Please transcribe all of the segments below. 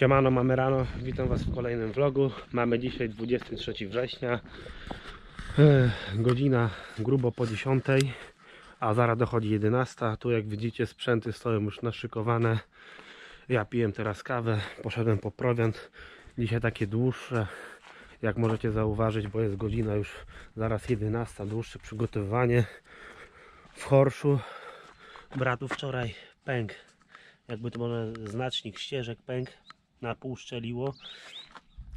Siemano, mamy rano, witam Was w kolejnym vlogu. Mamy dzisiaj 23 września, godzina grubo po 10, a zaraz dochodzi 11. Tu jak widzicie sprzęty stoją już naszykowane. Ja piję teraz kawę, poszedłem po prowiant. Dzisiaj takie dłuższe, jak możecie zauważyć, bo jest godzina już zaraz 11, dłuższe przygotowywanie w Horszu. Bratu wczoraj pęk, jakby to może znacznik ścieżek pęk, na pół szczeliło,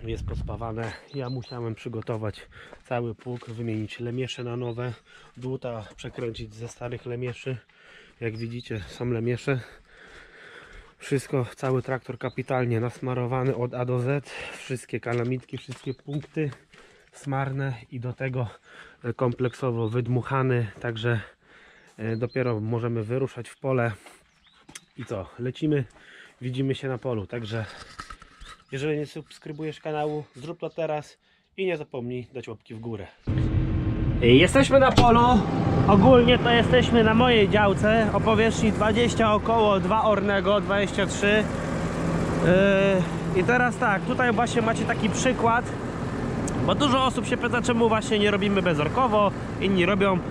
jest pospawane. Ja musiałem przygotować cały pług, wymienić lemiesze na nowe, dłuta przekręcić ze starych lemieszy. Jak widzicie są lemiesze. Wszystko, cały traktor kapitalnie nasmarowany od A do Z. Wszystkie kalamitki, wszystkie punkty smarne i do tego e, kompleksowo wydmuchany. Także e, dopiero możemy wyruszać w pole. I co? Lecimy, widzimy się na polu. Także jeżeli nie subskrybujesz kanału, zrób to teraz i nie zapomnij dać łapki w górę. Jesteśmy na polu. Ogólnie to jesteśmy na mojej działce o powierzchni 20 około 2 ornego, 23. Yy, I teraz tak, tutaj właśnie macie taki przykład, bo dużo osób się pyta, czemu właśnie nie robimy bezorkowo, inni robią. Yy,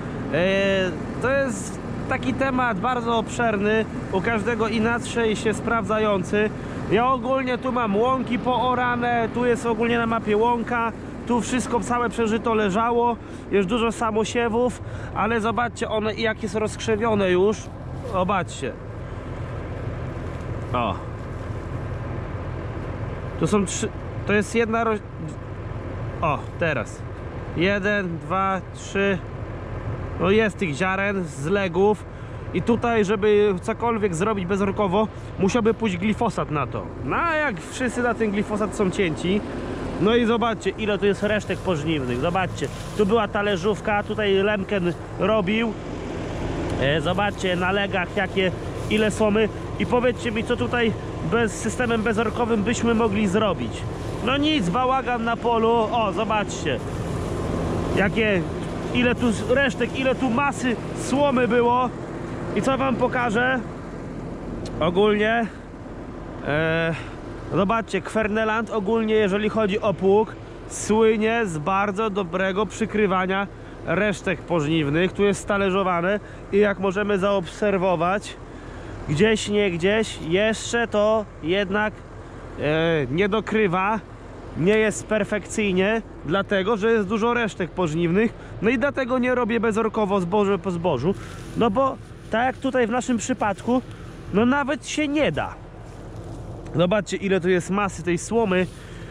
to jest taki temat bardzo obszerny, u każdego inaczej się sprawdzający. Ja ogólnie tu mam łąki poorane, tu jest ogólnie na mapie łąka, tu wszystko całe przeżyto leżało, jest dużo samosiewów, ale zobaczcie one jak jest rozkrzewione już. Zobaczcie. O. To są trzy, to jest jedna. O, teraz. Jeden, dwa, trzy. No jest tych ziaren z legów. I tutaj, żeby cokolwiek zrobić bezorkowo, musiałby pójść glifosat na to. No a jak wszyscy na ten glifosat są cięci, no i zobaczcie, ile tu jest resztek pożniwnych. Zobaczcie, tu była talerzówka, tutaj Lemken robił. E, zobaczcie na legach, jakie, ile słomy. I powiedzcie mi, co tutaj bez systemem bezorkowym byśmy mogli zrobić. No nic, bałagan na polu. O, zobaczcie. Jakie, ile tu resztek, ile tu masy słomy było. I co wam pokażę? Ogólnie e, Zobaczcie, Kwerneland ogólnie jeżeli chodzi o pług Słynie z bardzo dobrego przykrywania resztek pożniwnych Tu jest stależowane i jak możemy zaobserwować Gdzieś, nie gdzieś Jeszcze to jednak e, nie dokrywa nie jest perfekcyjnie, dlatego że jest dużo resztek pożniwnych. No i dlatego nie robię bezorkowo zboże po zbożu. No bo tak jak tutaj w naszym przypadku, no nawet się nie da. Zobaczcie ile tu jest masy tej słomy,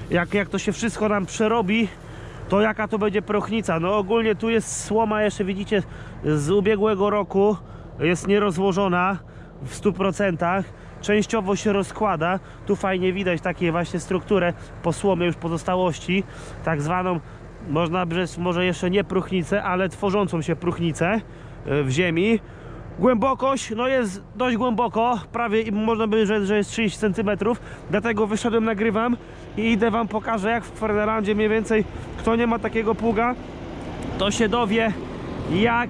jak, jak to się wszystko nam przerobi, to jaka to będzie prochnica. No ogólnie tu jest słoma jeszcze widzicie z ubiegłego roku, jest nierozłożona w 100%. Częściowo się rozkłada, tu fajnie widać takie właśnie strukturę po słomie już pozostałości, tak zwaną, można rzec może jeszcze nie próchnicę, ale tworzącą się próchnicę w ziemi. Głębokość, no jest dość głęboko, prawie można by rzec, że jest 30 cm, dlatego wyszedłem, nagrywam i idę wam pokażę jak w Kwernelandzie mniej więcej, kto nie ma takiego pługa, to się dowie jak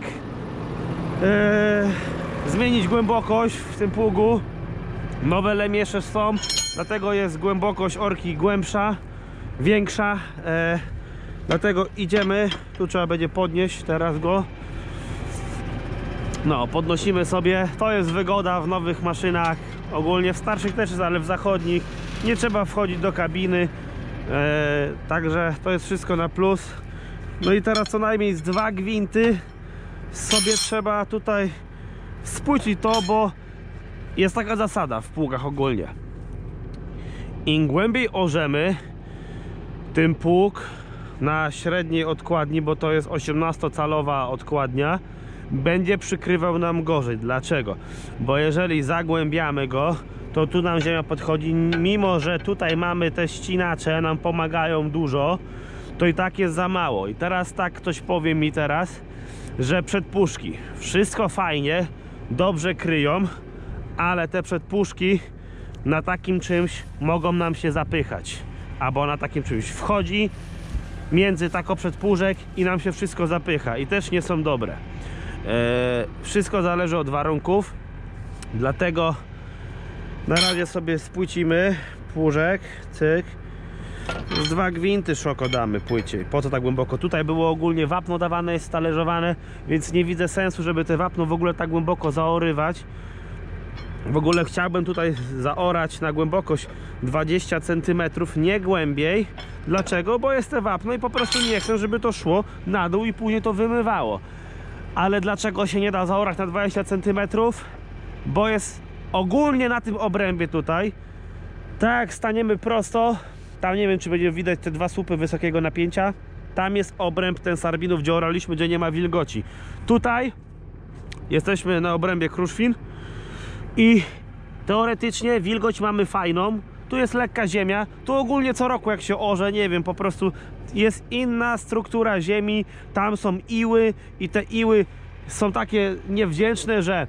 e, zmienić głębokość w tym pługu. Nowe lemiesze są, dlatego jest głębokość orki głębsza, większa, e, dlatego idziemy, tu trzeba będzie podnieść teraz go, no, podnosimy sobie. To jest wygoda w nowych maszynach. Ogólnie w starszych też jest, ale w zachodnich nie trzeba wchodzić do kabiny. E, także to jest wszystko na plus. No i teraz co najmniej z dwa gwinty sobie trzeba tutaj spłucić to, bo jest taka zasada w pługach ogólnie. Im głębiej orzemy, tym pług na średniej odkładni, bo to jest 18-calowa odkładnia, będzie przykrywał nam gorzej. Dlaczego? Bo jeżeli zagłębiamy go, to tu nam ziemia podchodzi, mimo że tutaj mamy te ścinacze, nam pomagają dużo, to i tak jest za mało. I teraz tak ktoś powie mi teraz, że przedpuszki, wszystko fajnie, dobrze kryją, ale te przedpuszki na takim czymś mogą nam się zapychać. Albo na takim czymś wchodzi między tako przedpuszek i nam się wszystko zapycha i też nie są dobre. E, wszystko zależy od warunków, dlatego na razie sobie spłycimy, płużek, cyk. Z dwa gwinty szoko damy płycie. Po co tak głęboko? Tutaj było ogólnie wapno dawane, jest talerzowane, więc nie widzę sensu, żeby te wapno w ogóle tak głęboko zaorywać. W ogóle chciałbym tutaj zaorać na głębokość 20 cm, nie głębiej. Dlaczego? Bo jest te wapno i po prostu nie chcę, żeby to szło na dół i później to wymywało. Ale dlaczego się nie da zaorać na 20 cm? Bo jest ogólnie na tym obrębie tutaj. Tak, staniemy prosto. Tam nie wiem, czy będzie widać te dwa słupy wysokiego napięcia. Tam jest obręb ten sarbinów, gdzie oraliśmy, gdzie nie ma wilgoci. Tutaj jesteśmy na obrębie Kruszwin i teoretycznie wilgoć mamy fajną. Tu jest lekka ziemia. Tu ogólnie co roku jak się orze, nie wiem, po prostu jest inna struktura ziemi. Tam są iły i te iły są takie niewdzięczne, że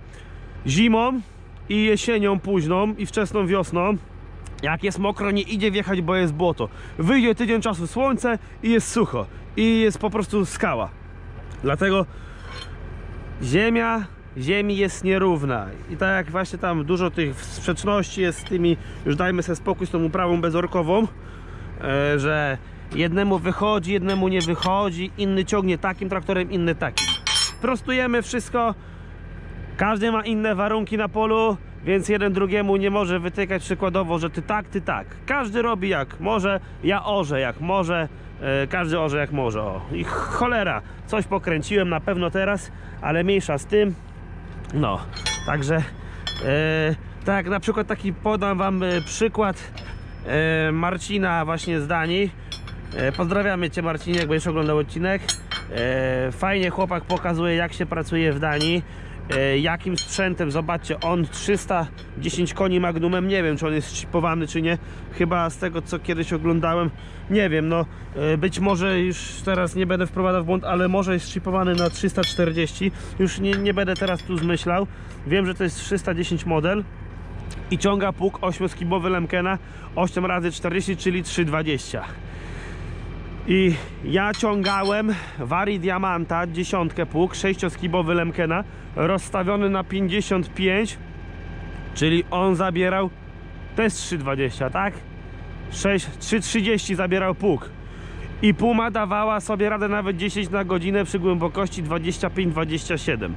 zimą i jesienią późną i wczesną wiosną jak jest mokro, nie idzie wjechać, bo jest błoto. Wyjdzie tydzień czasu słońce i jest sucho. I jest po prostu skała. Dlatego ziemia ziemi jest nierówna. I tak jak właśnie tam dużo tych sprzeczności jest z tymi, już dajmy sobie spokój z tą uprawą bezorkową, e, że jednemu wychodzi, jednemu nie wychodzi, inny ciągnie takim traktorem, inny takim. Prostujemy wszystko, każdy ma inne warunki na polu, więc jeden drugiemu nie może wytykać przykładowo, że ty tak, ty tak. Każdy robi jak może, ja orzę jak może, e, każdy orze jak może. O. I cholera, coś pokręciłem na pewno teraz, ale mniejsza z tym. No, także e, tak na przykład taki podam wam e, przykład e, Marcina właśnie z Danii. E, pozdrawiamy Cię Marcinie, jak będziesz oglądał odcinek. E, fajnie chłopak pokazuje jak się pracuje w Danii. E, jakim sprzętem, zobaczcie, on 310 koni magnumem, nie wiem czy on jest chipowany czy nie, chyba z tego co kiedyś oglądałem, nie wiem, no e, być może już teraz nie będę wprowadzał w błąd, ale może jest chipowany na 340, już nie, nie będę teraz tu zmyślał, wiem, że to jest 310 model i ciąga pług 8-skibowy Lemkena 8 razy 40 czyli 320 i ja ciągałem Vari Diamanta, dziesiątkę pług, 6-skibowy Lemkena, rozstawiony na 55, czyli on zabierał, jest 3,20, tak? 6, 3,30 zabierał pług. I Puma dawała sobie radę nawet 10 na godzinę przy głębokości 25-27.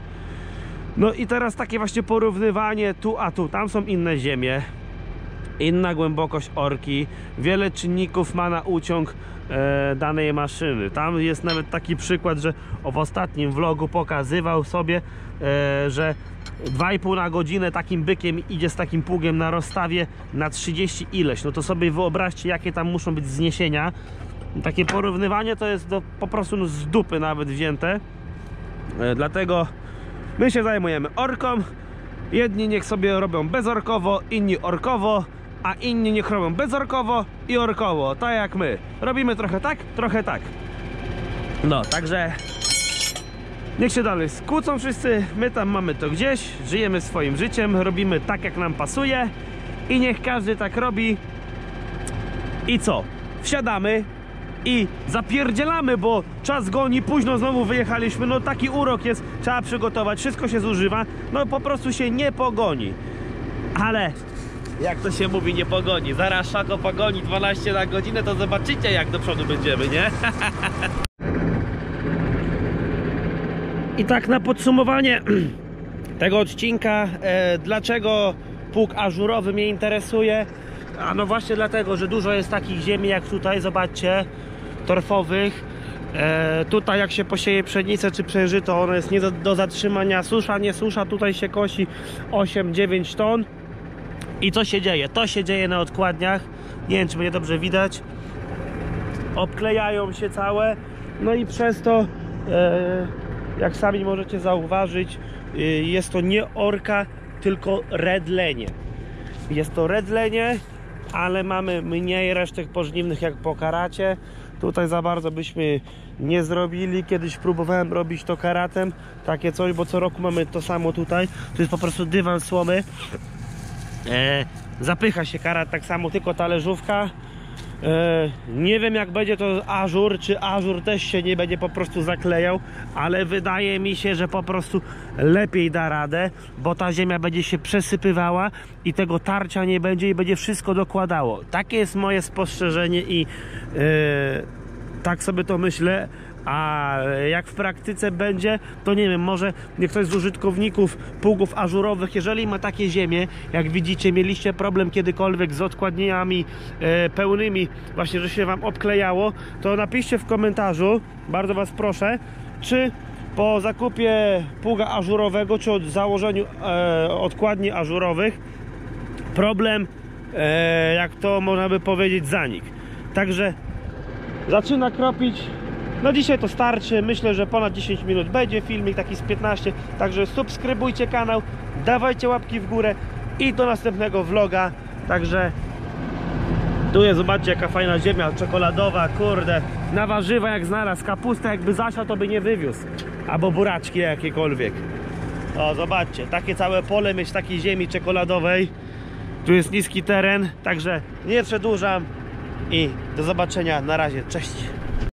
No i teraz takie właśnie porównywanie tu a tu, tam są inne ziemie, inna głębokość orki, wiele czynników ma na uciąg e, danej maszyny. Tam jest nawet taki przykład, że w ostatnim vlogu pokazywał sobie, e, że 2,5 na godzinę takim bykiem idzie z takim pługiem na rozstawie na 30 ileś. No to sobie wyobraźcie, jakie tam muszą być zniesienia. Takie porównywanie to jest do, po prostu no, z dupy nawet wzięte. E, dlatego my się zajmujemy orką. Jedni niech sobie robią bezorkowo, inni orkowo, a inni niech robią bezorkowo i orkowo, tak jak my. Robimy trochę tak, trochę tak. No, także niech się dalej skłócą wszyscy, my tam mamy to gdzieś, żyjemy swoim życiem, robimy tak jak nam pasuje i niech każdy tak robi. I co? Wsiadamy i zapierdzielamy, bo czas goni, późno znowu wyjechaliśmy, no taki urok jest, trzeba przygotować, wszystko się zużywa, no po prostu się nie pogoni. Ale jak to się mówi, nie pogoni. Zaraz szako pogoni 12 na godzinę, to zobaczycie jak do przodu będziemy, nie? I tak na podsumowanie tego odcinka, e, dlaczego pług ażurowy mnie interesuje? A no właśnie dlatego, że dużo jest takich ziemi jak tutaj, zobaczcie, torfowych. E, tutaj jak się posieje pszenicę czy przężyto, ono jest nie do, do zatrzymania, susza, nie susza, tutaj się kosi 8-9 ton. I co się dzieje? To się dzieje na odkładniach. Nie wiem, czy będzie dobrze widać. Obklejają się całe. No i przez to, e, jak sami możecie zauważyć, e, jest to nie orka, tylko redlenie. Jest to redlenie, ale mamy mniej resztek pożniwnych jak po karacie. Tutaj za bardzo byśmy nie zrobili. Kiedyś próbowałem robić to karatem, takie coś, bo co roku mamy to samo tutaj. To jest po prostu dywan słomy. E, zapycha się karat tak samo, tylko talerzówka. E, nie wiem jak będzie to ażur, czy ażur też się nie będzie po prostu zaklejał, ale wydaje mi się, że po prostu lepiej da radę, bo ta ziemia będzie się przesypywała i tego tarcia nie będzie i będzie wszystko dokładało. Takie jest moje spostrzeżenie i e, tak sobie to myślę. A jak w praktyce będzie, to nie wiem, może niech ktoś z użytkowników pługów ażurowych, jeżeli ma takie ziemie, jak widzicie, mieliście problem kiedykolwiek z odkładnieniami e, pełnymi, właśnie, że się Wam obklejało, to napiszcie w komentarzu, bardzo Was proszę, czy po zakupie pługa ażurowego, czy od założeniu e, odkładni ażurowych, problem, e, jak to można by powiedzieć, zanik. Także zaczyna kropić. No dzisiaj to starczy. Myślę, że ponad 10 minut będzie filmik taki z 15. Także subskrybujcie kanał, dawajcie łapki w górę i do następnego vloga. Także tu jest, zobaczcie jaka fajna ziemia czekoladowa, kurde. Na warzywa jak znalazł, kapusta jakby zasiał to by nie wywiózł. Albo buraczki jakiekolwiek. O, zobaczcie, takie całe pole mieć takiej ziemi czekoladowej. Tu jest niski teren, także nie przedłużam i do zobaczenia. Na razie, cześć.